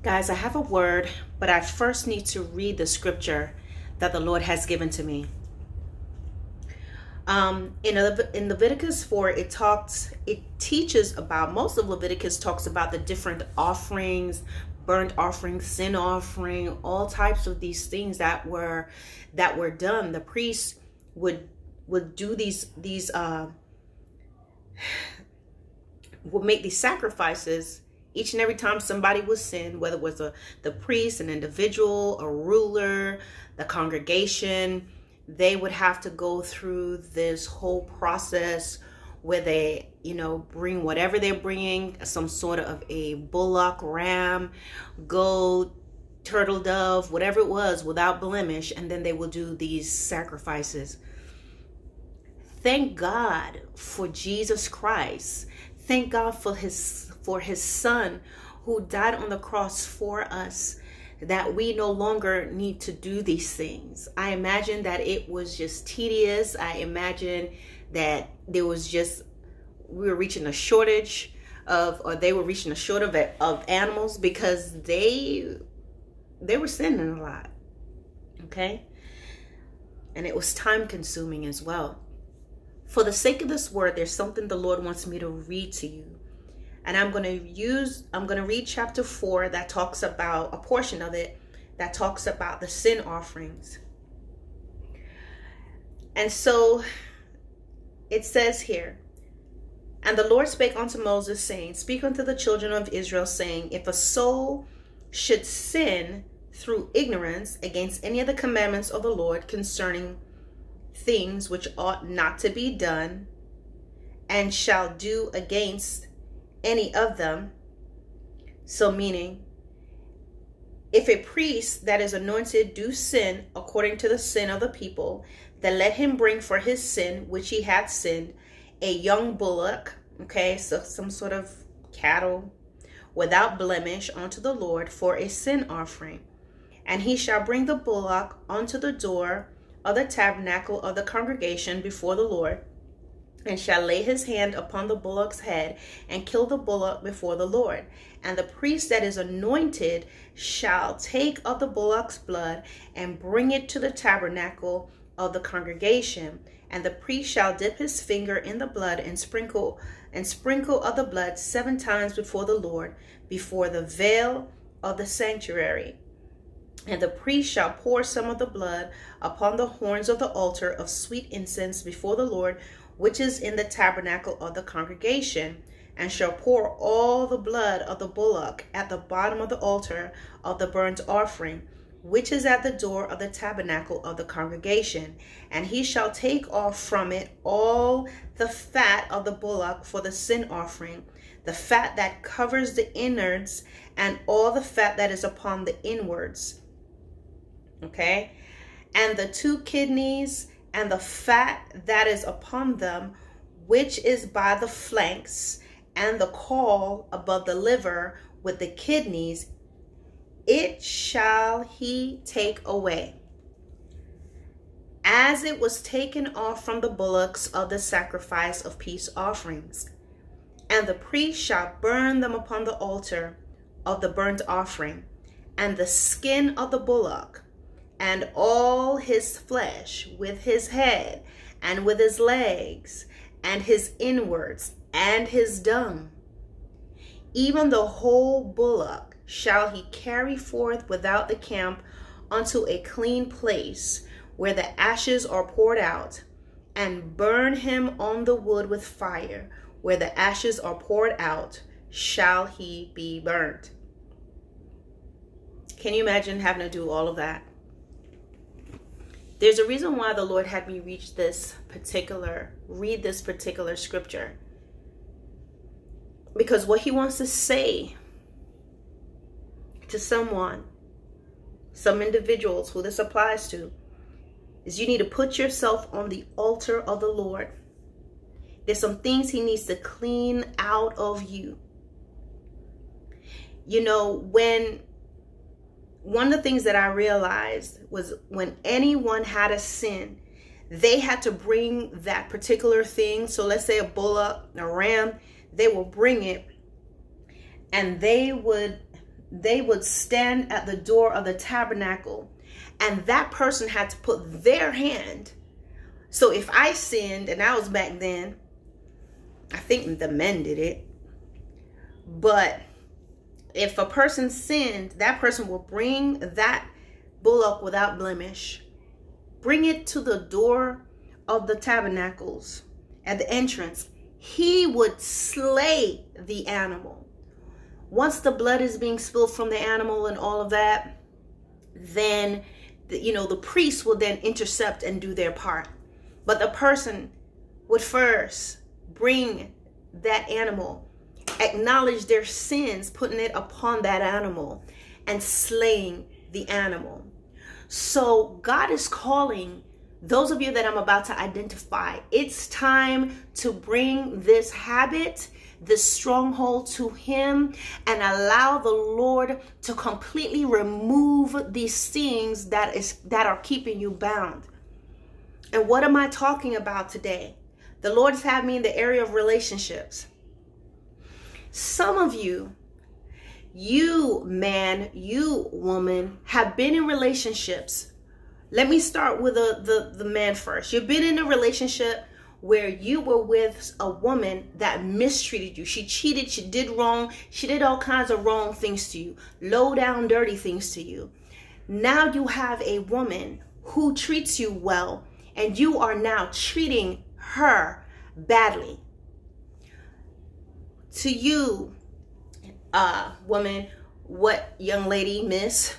Guys, I have a word, but I first need to read the scripture that the Lord has given to me. Um, in, in Leviticus 4, it talks, it teaches about, most of Leviticus talks about the different offerings, burnt offering, sin offering, all types of these things that were, that were done. The priests would, would do these, these, uh, would make these sacrifices each and every time somebody was sin, whether it was a, the priest, an individual, a ruler, the congregation, they would have to go through this whole process where they, you know, bring whatever they're bringing, some sort of a bullock, ram, goat, turtle dove, whatever it was, without blemish, and then they will do these sacrifices. Thank God for Jesus Christ. Thank God for his for his son who died on the cross for us that we no longer need to do these things. I imagine that it was just tedious. I imagine that there was just, we were reaching a shortage of, or they were reaching a shortage of, of animals because they, they were sinning a lot. Okay. And it was time consuming as well. For the sake of this word, there's something the Lord wants me to read to you and I'm going to use, I'm going to read chapter 4 that talks about a portion of it that talks about the sin offerings. And so it says here, and the Lord spake unto Moses, saying, Speak unto the children of Israel, saying, If a soul should sin through ignorance against any of the commandments of the Lord concerning things which ought not to be done, and shall do against any of them. So, meaning, if a priest that is anointed do sin according to the sin of the people, then let him bring for his sin which he hath sinned a young bullock, okay, so some sort of cattle without blemish unto the Lord for a sin offering. And he shall bring the bullock unto the door of the tabernacle of the congregation before the Lord and shall lay his hand upon the bullock's head and kill the bullock before the Lord. And the priest that is anointed shall take of the bullock's blood and bring it to the tabernacle of the congregation. And the priest shall dip his finger in the blood and sprinkle and sprinkle of the blood seven times before the Lord, before the veil of the sanctuary. And the priest shall pour some of the blood upon the horns of the altar of sweet incense before the Lord which is in the tabernacle of the congregation, and shall pour all the blood of the bullock at the bottom of the altar of the burnt offering, which is at the door of the tabernacle of the congregation. And he shall take off from it all the fat of the bullock for the sin offering, the fat that covers the innards, and all the fat that is upon the inwards. Okay? And the two kidneys and the fat that is upon them, which is by the flanks, and the caul above the liver with the kidneys, it shall he take away. As it was taken off from the bullocks of the sacrifice of peace offerings. And the priest shall burn them upon the altar of the burnt offering, and the skin of the bullock and all his flesh with his head and with his legs and his inwards and his dung. Even the whole bullock shall he carry forth without the camp unto a clean place where the ashes are poured out, and burn him on the wood with fire, where the ashes are poured out, shall he be burnt. Can you imagine having to do all of that? There's a reason why the Lord had me reach this particular, read this particular scripture. Because what he wants to say to someone, some individuals who this applies to, is you need to put yourself on the altar of the Lord. There's some things he needs to clean out of you. You know, when one of the things that I realized was when anyone had a sin, they had to bring that particular thing. So let's say a bullock, a ram, they will bring it and they would they would stand at the door of the tabernacle and that person had to put their hand. So if I sinned, and I was back then, I think the men did it. But if a person sinned, that person will bring that bullock without blemish, bring it to the door of the tabernacles at the entrance. He would slay the animal. Once the blood is being spilled from the animal and all of that, then the, you know the priest will then intercept and do their part. But the person would first bring that animal acknowledge their sins, putting it upon that animal and slaying the animal. So God is calling those of you that I'm about to identify. It's time to bring this habit, this stronghold to Him and allow the Lord to completely remove these things that is that are keeping you bound. And what am I talking about today? The Lord has had me in the area of relationships. Some of you, you man, you woman, have been in relationships. Let me start with the, the, the man first. You've been in a relationship where you were with a woman that mistreated you. She cheated, she did wrong, she did all kinds of wrong things to you, low down, dirty things to you. Now you have a woman who treats you well, and you are now treating her badly to you, uh, woman, what young lady, miss,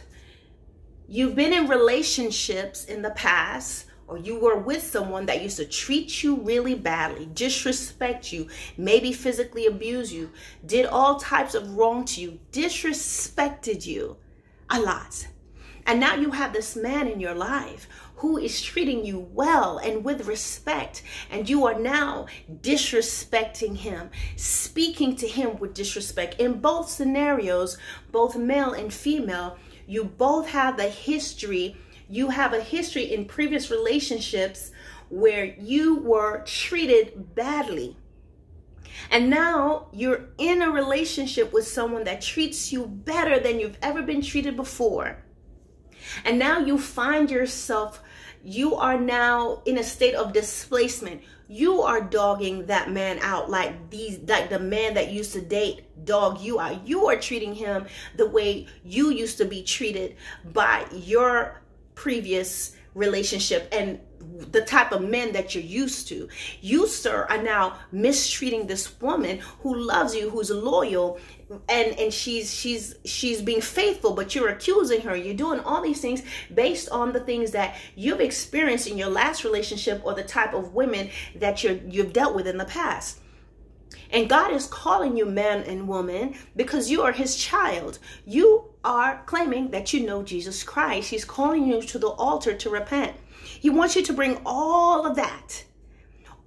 you've been in relationships in the past or you were with someone that used to treat you really badly, disrespect you, maybe physically abuse you, did all types of wrong to you, disrespected you a lot. And now you have this man in your life who is treating you well and with respect, and you are now disrespecting him, speaking to him with disrespect. In both scenarios, both male and female, you both have the history, you have a history in previous relationships where you were treated badly. And now you're in a relationship with someone that treats you better than you've ever been treated before. And now you find yourself you are now in a state of displacement. You are dogging that man out like these like the man that used to date dog you out. You are treating him the way you used to be treated by your previous relationship and the type of men that you're used to. You, sir, are now mistreating this woman who loves you, who's loyal, and and she's she's she's being faithful, but you're accusing her. You're doing all these things based on the things that you've experienced in your last relationship or the type of women that you're you've dealt with in the past. And God is calling you man and woman because you are his child. You are claiming that you know Jesus Christ. He's calling you to the altar to repent. He wants you to bring all of that,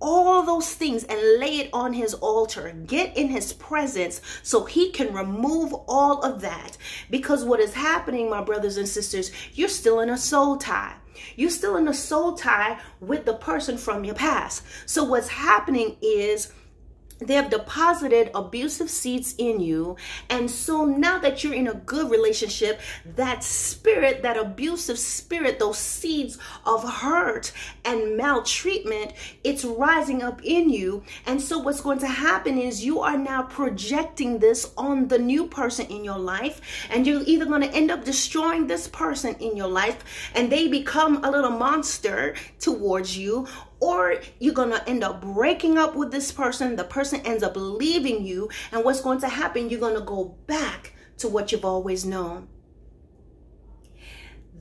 all those things, and lay it on his altar. Get in his presence so he can remove all of that. Because what is happening, my brothers and sisters, you're still in a soul tie. You're still in a soul tie with the person from your past. So what's happening is they have deposited abusive seeds in you. And so now that you're in a good relationship, that spirit, that abusive spirit, those seeds of hurt and maltreatment, it's rising up in you. And so what's going to happen is you are now projecting this on the new person in your life. And you're either going to end up destroying this person in your life and they become a little monster towards you, or you're to end up breaking up with this person. The person ends up leaving you. And what's going to happen? You're to go back to what you've always known.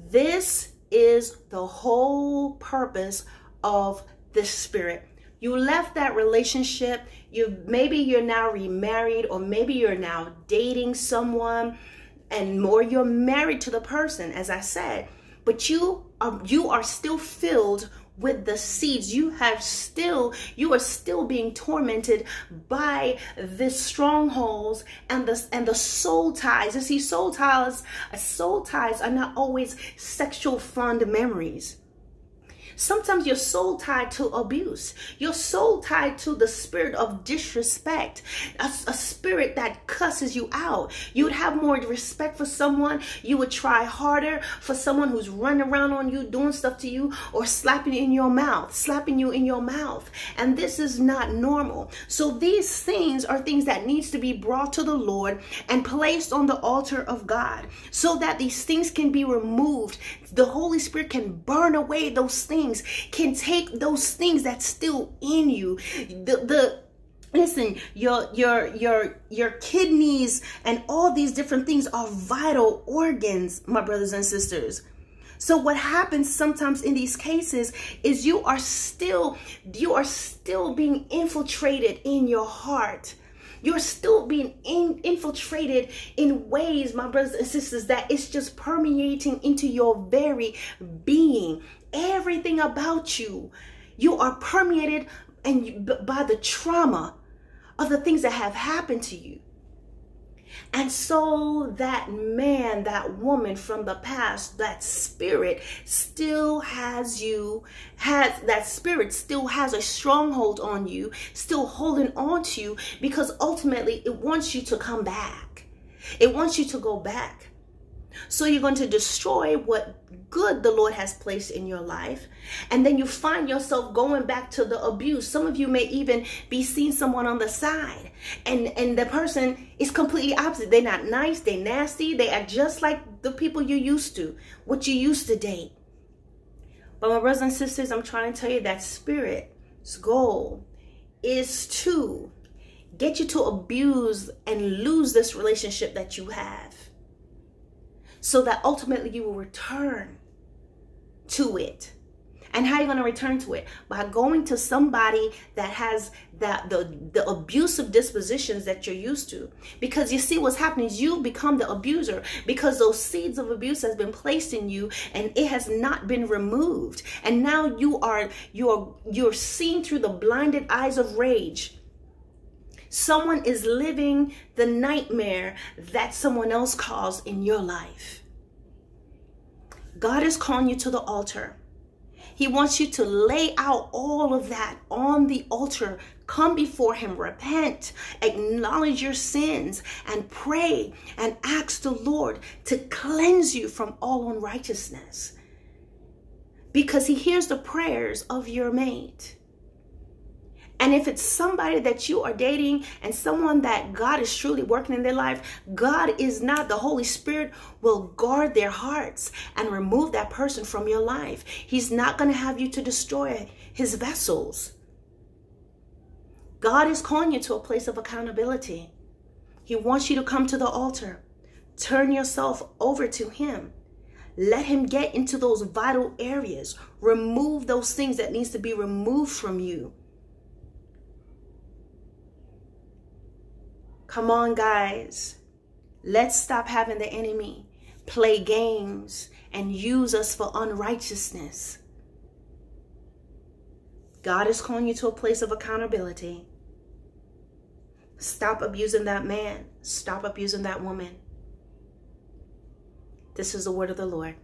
This is the whole purpose of the spirit. You left that relationship. You maybe you're now remarried or maybe you're now dating someone and more you're married to the person as I said, but you are you are still filled with the seeds. You have still you are still being tormented by the strongholds and the and the soul ties. You see soul ties soul ties are not always sexual fond memories Sometimes your soul tied to abuse, your soul tied to the spirit of disrespect, a, a, spirit that cusses you out. You would have more respect for someone. You would try harder for someone who's running around on you, doing stuff to you, or slapping in your mouth, slapping you in your mouth. And this is not normal. So these things are things that needs to be brought to the Lord and placed on the altar of God so that these things can be removed. The Holy Spirit can burn away those things things can take those things that's still in you. The, the listen your your your your kidneys and all these different things are vital organs my brothers and sisters. So what happens sometimes in these cases is you are still you are still being infiltrated in your heart. You're still being in, infiltrated in ways, my brothers and sisters, that it's just permeating into your very being everything about you. You are permeated and by the trauma of the things that have happened to you. And so that man, that woman from the past, that spirit still has you, has that spirit still has a stronghold on you, still holding on to you because ultimately it wants you to come back. It wants you to go back. So you're going to destroy what good the Lord has placed in your life. And then you find yourself going back to the abuse. Some of you may even be seeing someone on the side and, and the person is completely opposite. They're not nice. They're nasty. They act just like the people you used to, what you used to date. But my brothers and sisters, I'm trying to tell you that spirit's goal is to get you to abuse and lose this relationship that you have so that ultimately you will return to it. And how are you going to return to it? By going to somebody that has that the, the abusive dispositions that you're used to. Because you see what's happening is you become the abuser because those seeds of abuse has been placed in you and it has not been removed. And now you are you're you're seeing through the blinded eyes of rage Someone is living the nightmare that someone else caused in your life. God is calling you to the altar. He wants you to lay out all of that on the altar. Come before Him, repent, acknowledge your sins, and pray and ask the Lord to cleanse you from all unrighteousness. Because He hears the prayers of your mate. And if it's somebody that you are dating and someone that God is truly working in their life, God is not, the Holy Spirit will guard their hearts and remove that person from your life. He's not going to have you to destroy his vessels. God is calling you to a place of accountability. He wants you to come to the altar. Turn yourself over to him. Let him get into those vital areas. Remove those things that needs to be removed from you. Come on, guys. Let's stop having the enemy play games and use us for unrighteousness. God is calling you to a place of accountability. Stop abusing that man. Stop abusing that woman. This is the word of the Lord.